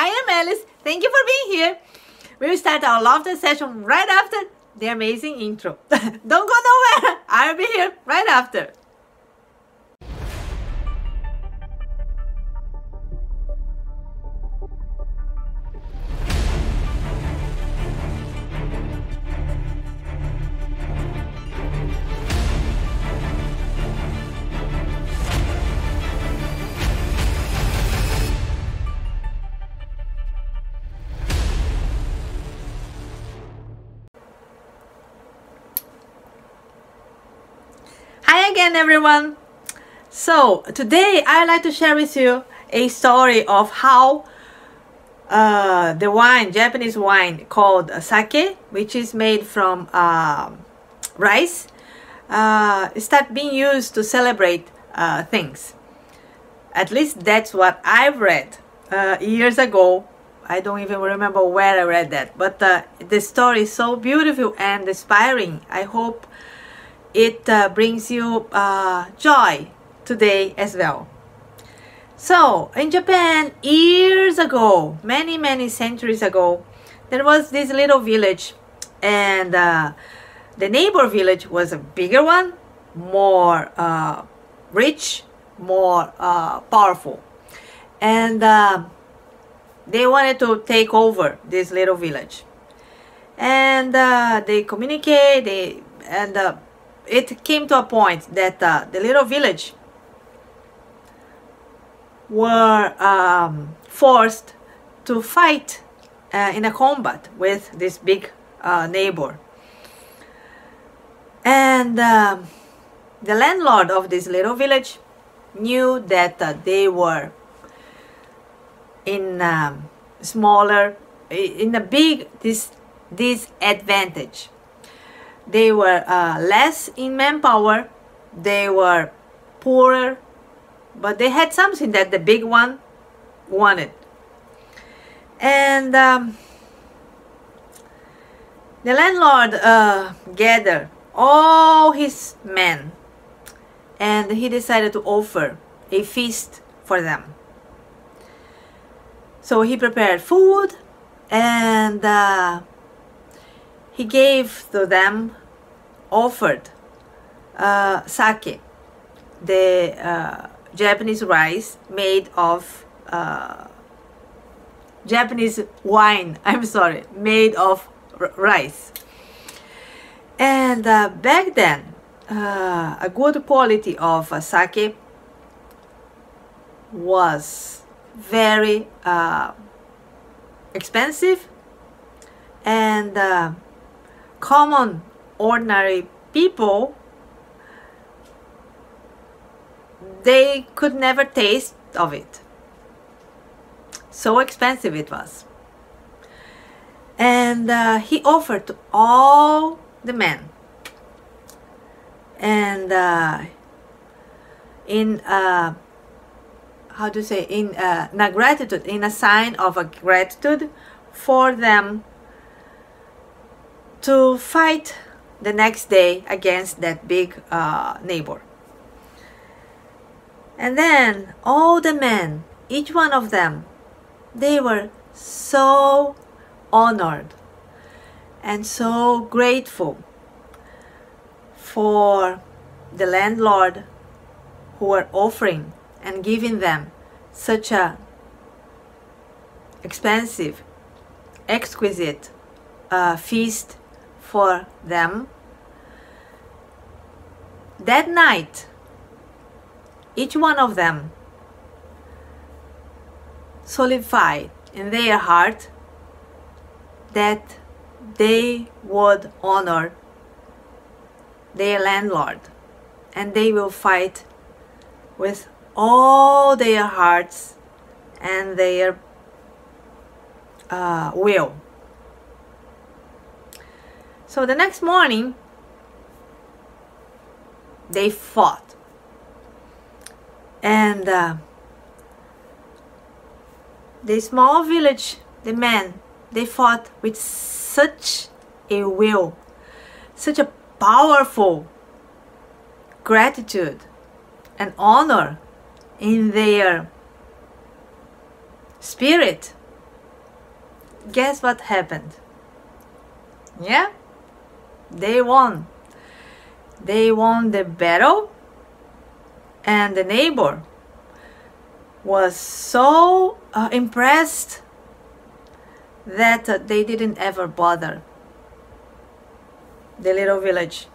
I am Alice. Thank you for being here. We will start our laughter session right after the amazing intro. Don't go nowhere. I'll be here right after. Everyone. So, today I'd like to share with you a story of how uh, the wine, Japanese wine called sake, which is made from uh, rice, uh, start being used to celebrate uh, things. At least that's what I've read uh, years ago. I don't even remember where I read that, but uh, the story is so beautiful and inspiring. I hope it uh, brings you uh, joy today as well. So, in Japan, years ago, many, many centuries ago, there was this little village, and uh, the neighbor village was a bigger one, more uh, rich, more uh, powerful. And uh, they wanted to take over this little village. And they communicate, they, and it came to a point that uh, the little village were um, forced to fight uh, in a combat with this big uh, neighbor. And um, the landlord of this little village knew that uh, they were in um, smaller, in a big dis disadvantage they were uh, less in manpower, they were poorer, but they had something that the big one wanted. And um, the landlord uh, gathered all his men and he decided to offer a feast for them. So he prepared food and uh, he gave to them, offered uh, sake, the uh, Japanese rice made of uh, Japanese wine, I'm sorry, made of rice. And uh, back then, uh, a good quality of uh, sake was very expensive and common, ordinary people, they could never taste of it. So expensive it was. And uh, he offered to all the men. And uh, in uh, how to say in uh, a gratitude, in a sign of a gratitude for them to fight the next day against that big uh, neighbor. And then all the men, each one of them, they were so honored and so grateful for the landlord who were offering and giving them such a expensive, exquisite uh, feast for them. That night, each one of them solidified in their heart that they would honor their landlord and they will fight with all their hearts and their uh, will. So the next morning, they fought. And uh, the small village, the men, they fought with such a will, such a powerful gratitude and honor in their spirit guess what happened? Yeah? They won. They won the battle, and the neighbor was so uh, impressed that uh, they didn't ever bother the little village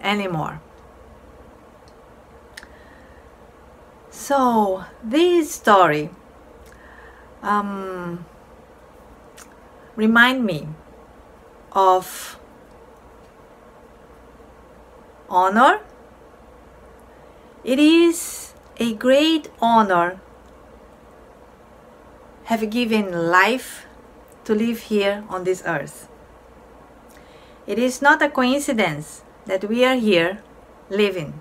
anymore. So, this story um, remind me of honor. It is a great honor have given life to live here on this earth. It is not a coincidence that we are here living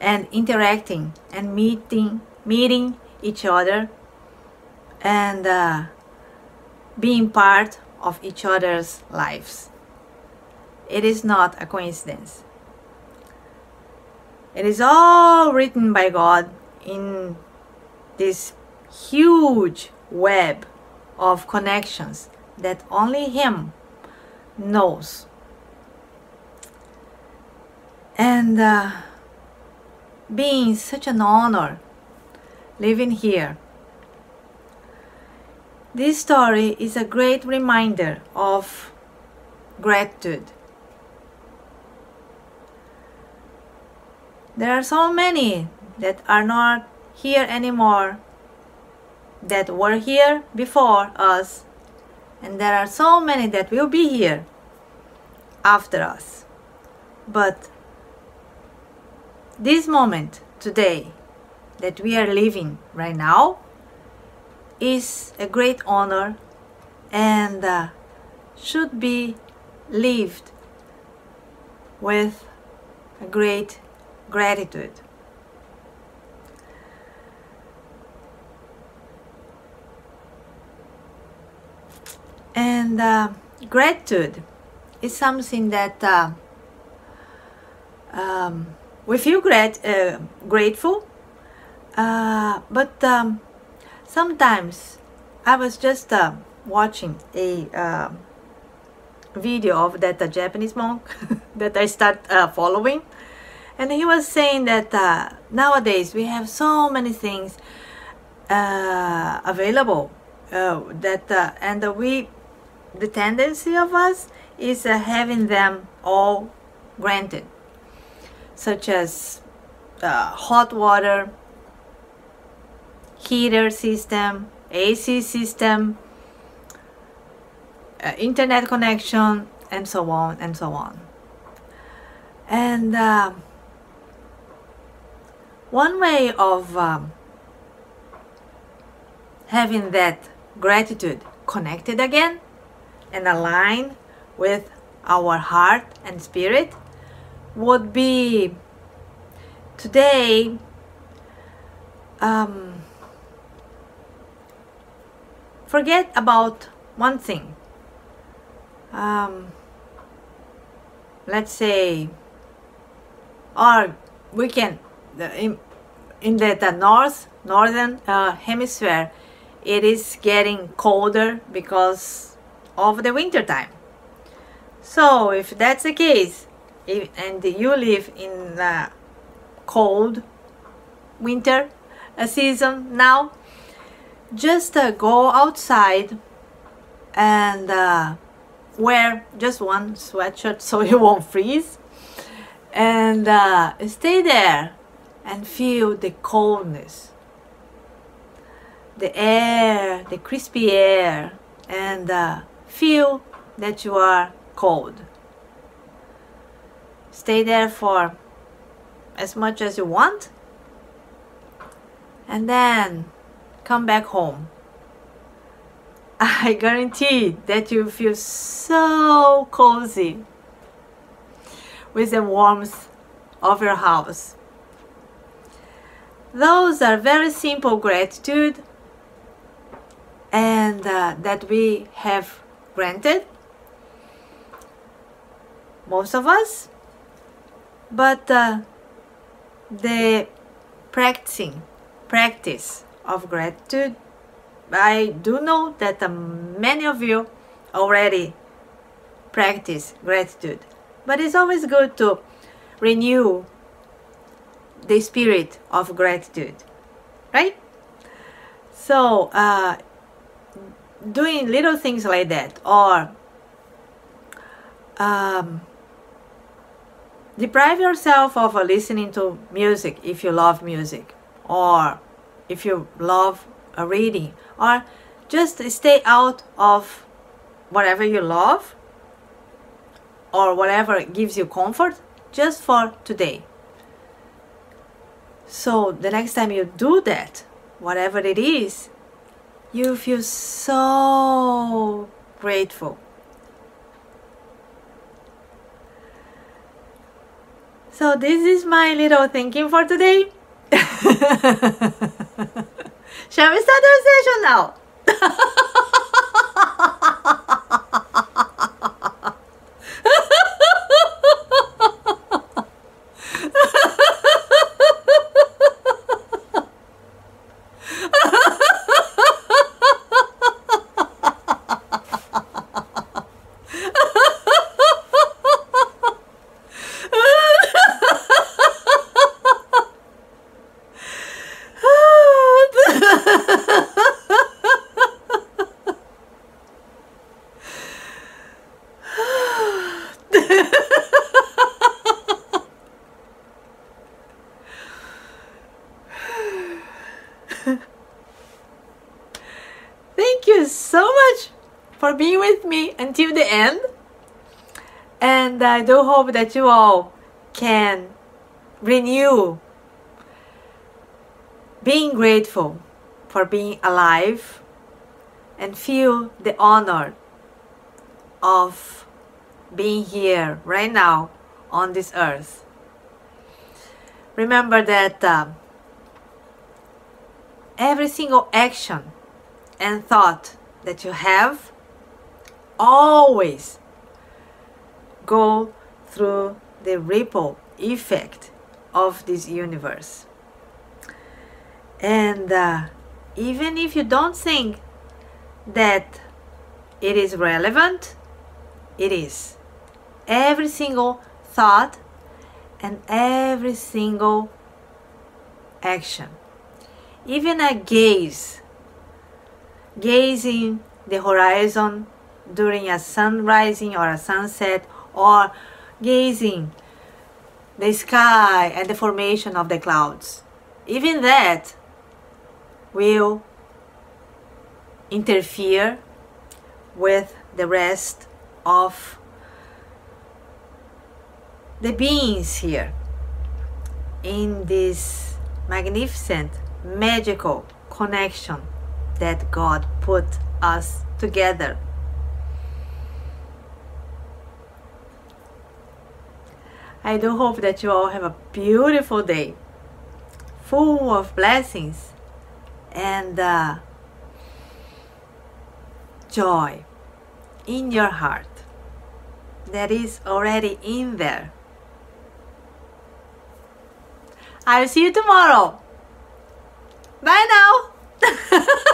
and interacting and meeting meeting each other and uh, being part of each other's lives. It is not a coincidence. It is all written by God in this huge web of connections that only Him knows. And uh, being such an honor living here. This story is a great reminder of gratitude. There are so many that are not here anymore that were here before us, and there are so many that will be here after us. But this moment today that we are living right now is a great honor and uh, should be lived with a great gratitude. And uh, gratitude is something that uh, um, we feel grat- uh, grateful, uh, but um, sometimes I was just uh, watching a uh, video of that Japanese monk that I start following, and he was saying that nowadays we have so many things available that and we the tendency of us is uh, having them all granted, such as uh, hot water, heater system, AC system, uh, internet connection, and so on and so on. And uh, one way of um, having that gratitude connected again and aligned with our heart and spirit would be today um, forget about one thing. Um, let's say or we can in, in the, the north northern uh, hemisphere it is getting colder because of the winter time. So if that's the case, if, and you live in the cold winter uh, season now, just uh, go outside and uh, wear just one sweatshirt so you won't freeze and uh, stay there and feel the coldness the air the crispy air and uh, feel that you are cold. Stay there for as much as you want and then come back home. I guarantee that you feel so cozy with the warmth of your house. Those are very simple gratitude and uh, that we have granted most of us but uh, the practicing practice of gratitude I do know that uh, many of you already practice gratitude, but it's always good to renew the spirit of gratitude, right? So, uh, doing little things like that, or um, deprive yourself of listening to music if you love music, or if you love a reading, or just stay out of whatever you love or whatever gives you comfort just for today. So the next time you do that, whatever it is, you feel so grateful. So this is my little thinking for today. Shall we start our session now? being with me until the end. And I do hope that you all can renew being grateful for being alive and feel the honor of being here right now on this earth. Remember that uh, every single action and thought that you have always go through the ripple effect of this universe. And uh, even if you don't think that it is relevant, it is. Every single thought and every single action. Even a gaze, gazing the horizon during a sunrising or a sunset, or gazing the sky and the formation of the clouds. Even that will interfere with the rest of the beings here in this magnificent magical connection that God put us together. I do hope that you all have a beautiful day full of blessings and uh, joy in your heart that is already in there. I'll see you tomorrow. Bye now.